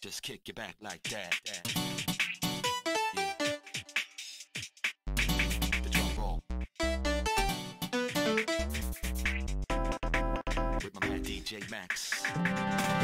Just kick your back like that. The drum roll. With my man DJ Max.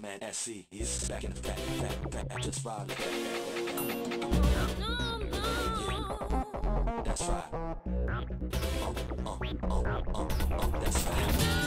man SC is back in the back, back, back, just ride like. Come on. No, no. Yeah. That's right. Oh, oh, oh, oh, oh, that's right.